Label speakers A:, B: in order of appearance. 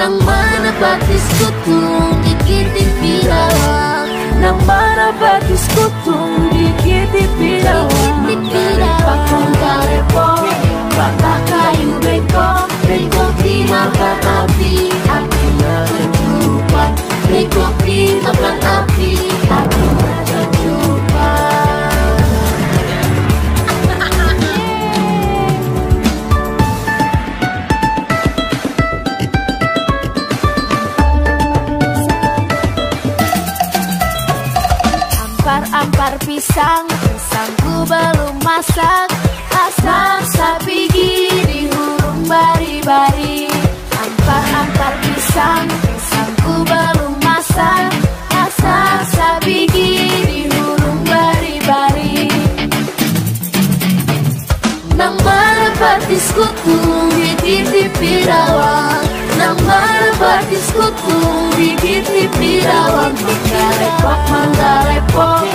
A: Nang manapatis que te ikitig bilang
B: Nang
A: manapatis ko tong
B: Ampar-ampar pisang, pisangku belum masak.
A: Asam sapi di hurung bari-bari.
B: Ampar-ampar pisang, pisangku belum masak.
A: Asam sapi di hurung bari-bari. Nang mana batis kutung di pirawang Nang mana batis kutung di pirawang Manggarepok, manggarepok Bakar